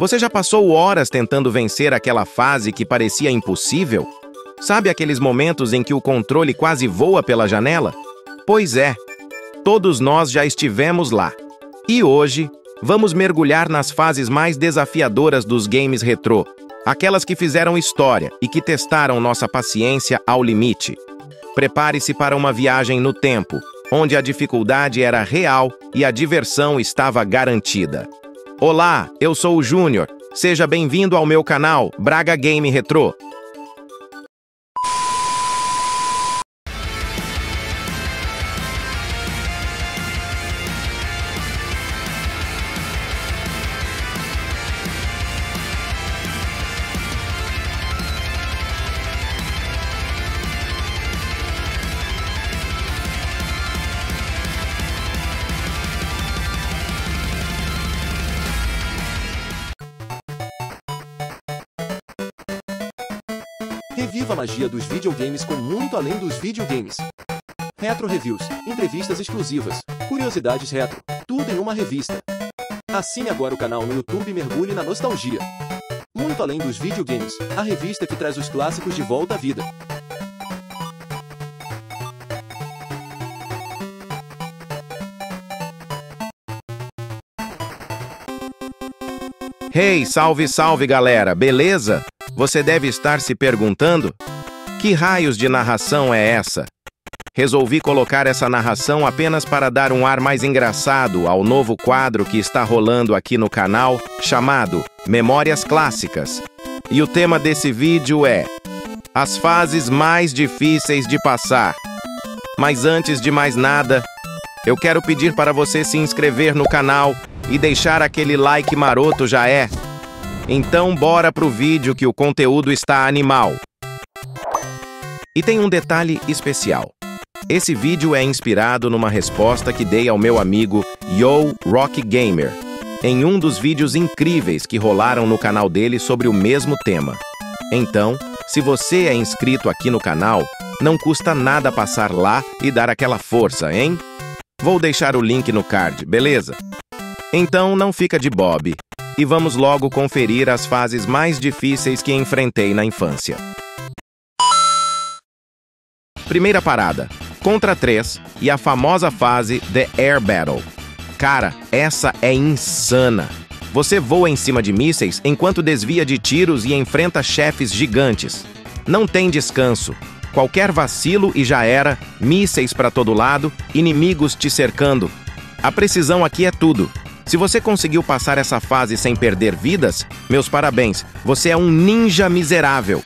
Você já passou horas tentando vencer aquela fase que parecia impossível? Sabe aqueles momentos em que o controle quase voa pela janela? Pois é, todos nós já estivemos lá. E hoje, vamos mergulhar nas fases mais desafiadoras dos games retrô, aquelas que fizeram história e que testaram nossa paciência ao limite. Prepare-se para uma viagem no tempo, onde a dificuldade era real e a diversão estava garantida. Olá, eu sou o Júnior. Seja bem-vindo ao meu canal Braga Game Retro. Reviva a magia dos videogames com muito além dos videogames. Retro Reviews, entrevistas exclusivas, curiosidades retro, tudo em uma revista. Assine agora o canal no YouTube e mergulhe na nostalgia. Muito além dos videogames, a revista que traz os clássicos de volta à vida. Hey, salve, salve galera, beleza? Você deve estar se perguntando: que raios de narração é essa? Resolvi colocar essa narração apenas para dar um ar mais engraçado ao novo quadro que está rolando aqui no canal, chamado Memórias Clássicas. E o tema desse vídeo é As fases mais difíceis de passar. Mas antes de mais nada, eu quero pedir para você se inscrever no canal e deixar aquele like maroto já é. Então bora pro vídeo que o conteúdo está animal. E tem um detalhe especial. Esse vídeo é inspirado numa resposta que dei ao meu amigo Yo Rock Gamer, em um dos vídeos incríveis que rolaram no canal dele sobre o mesmo tema. Então, se você é inscrito aqui no canal, não custa nada passar lá e dar aquela força, hein? Vou deixar o link no card, beleza? Então não fica de bob e vamos logo conferir as fases mais difíceis que enfrentei na infância. Primeira parada: Contra 3 e a famosa fase The Air Battle. Cara, essa é insana. Você voa em cima de mísseis enquanto desvia de tiros e enfrenta chefes gigantes. Não tem descanso. Qualquer vacilo e já era, mísseis para todo lado, inimigos te cercando. A precisão aqui é tudo. Se você conseguiu passar essa fase sem perder vidas, meus parabéns, você é um ninja miserável.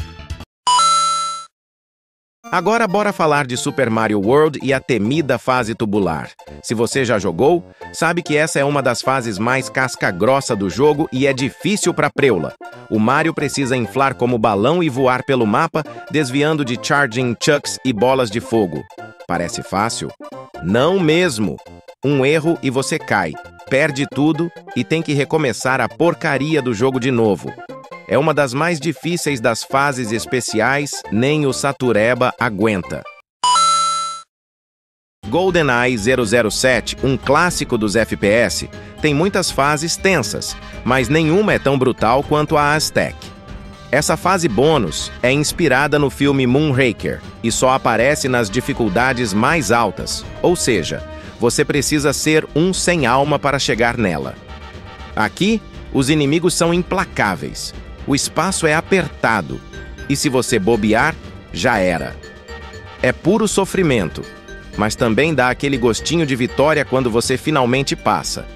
Agora bora falar de Super Mario World e a temida fase tubular. Se você já jogou, sabe que essa é uma das fases mais casca-grossa do jogo e é difícil para preula. O Mario precisa inflar como balão e voar pelo mapa, desviando de charging chucks e bolas de fogo. Parece fácil? Não mesmo! Um erro e você cai, perde tudo e tem que recomeçar a porcaria do jogo de novo. É uma das mais difíceis das fases especiais, nem o Satureba aguenta. GoldenEye 007, um clássico dos FPS, tem muitas fases tensas, mas nenhuma é tão brutal quanto a Aztec. Essa fase bônus é inspirada no filme Moonraker e só aparece nas dificuldades mais altas, ou seja, você precisa ser um sem alma para chegar nela. Aqui, os inimigos são implacáveis. O espaço é apertado. E se você bobear, já era. É puro sofrimento, mas também dá aquele gostinho de vitória quando você finalmente passa.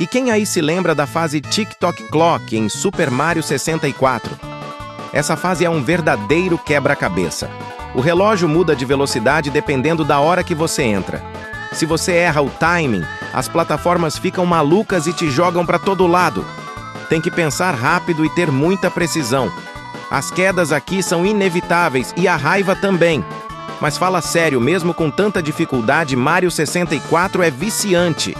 E quem aí se lembra da fase TikTok Clock em Super Mario 64? Essa fase é um verdadeiro quebra-cabeça. O relógio muda de velocidade dependendo da hora que você entra. Se você erra o timing, as plataformas ficam malucas e te jogam para todo lado. Tem que pensar rápido e ter muita precisão. As quedas aqui são inevitáveis e a raiva também. Mas fala sério, mesmo com tanta dificuldade, Mario 64 é viciante.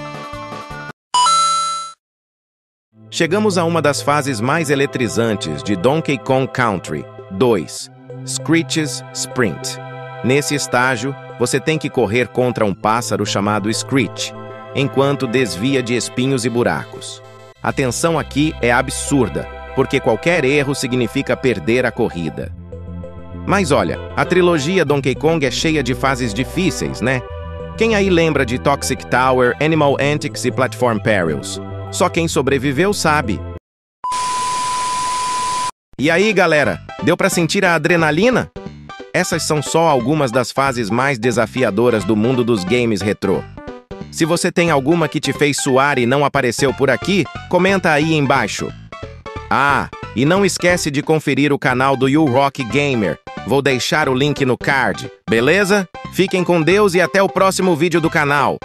Chegamos a uma das fases mais eletrizantes de Donkey Kong Country 2. Screech's Sprint. Nesse estágio, você tem que correr contra um pássaro chamado Screech, enquanto desvia de espinhos e buracos. A tensão aqui é absurda, porque qualquer erro significa perder a corrida. Mas olha, a trilogia Donkey Kong é cheia de fases difíceis, né? Quem aí lembra de Toxic Tower, Animal Antics e Platform Perils? Só quem sobreviveu sabe. E aí, galera, deu para sentir a adrenalina? Essas são só algumas das fases mais desafiadoras do mundo dos games retrô. Se você tem alguma que te fez suar e não apareceu por aqui, comenta aí embaixo. Ah, e não esquece de conferir o canal do You Rock Gamer. Vou deixar o link no card, beleza? Fiquem com Deus e até o próximo vídeo do canal.